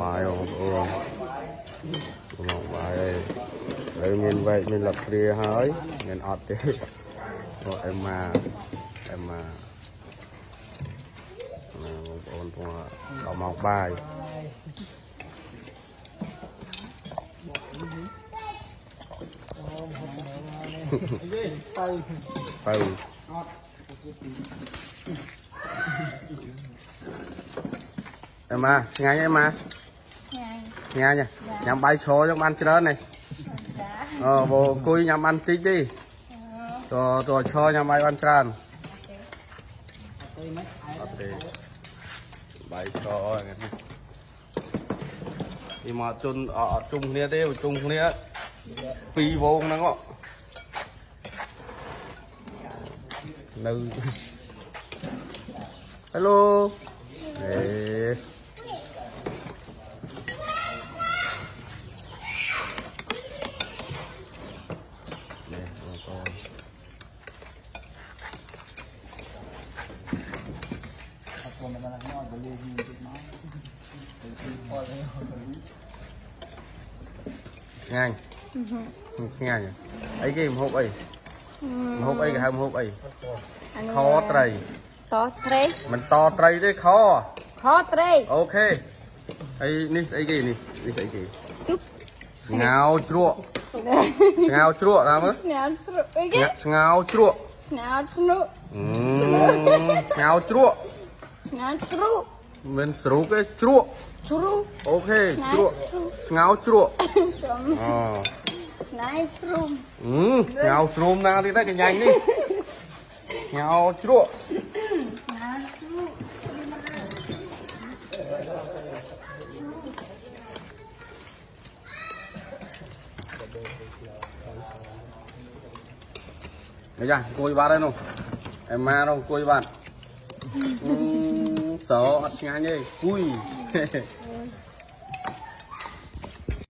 bài không ừ. một bài rồi mình vậy mình lập kia hơi mình ọt đi em mà em mà một ôn có một bài từ từ em à ngay em à ញ៉ាញ៉ាញ៉ាំបាយស្រួលយកបានច្រើននេះអូបងអង្គុយញ៉ាំបានតិចទេតតឆញ៉ាំបាយបានច្រើនអត់ទេបាយឆហ្នឹងពីមកជន់អត់ជុំគ្នាទេជុំគ្នាពីរវងហ្នឹងនៅ Hello. Hey. ผมกำลังนอนไปเลยยิงจุดไม้เป็นที่พอดเลยง่ายง่ายអីគេមហូបអីមហូបអីគេហៅមហូបអីខត្រីតត្រីមិនតត្រីទេខខត្រីអូខេហើយនេះស្អីគេនេះនេះស្អីគេស៊ុបស្ងោជ្រក់ស្ងោជ្រក់តាមមើលស្ងោជ្រក់អីគេស្ងោជ្រក់ស្ងោជ្រក់ស្ងោជ្រក់ស្ងោជ្រក់មិនស្រូកទេជ្រក់ជ្រក់អូខេជ្រក់ស្ងោជ្រក់អូស្នៃស្រូមអឺស្ងោស្រូមណាទៀតកញ្ញាញនេះស្ងោជ្រក់អាយ៉ាអង្គុយបាត់ហើយនោះអេម៉ានោះអង្គុយបាត់嗯，走，亲爱的，喂，嘿嘿。